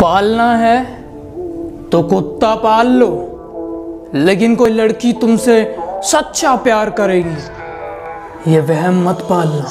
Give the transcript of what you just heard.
पालना है तो कुत्ता पाल लो, लेकिन कोई लड़की तुमसे सच्चा प्यार करेगी। ये वह मत पालना।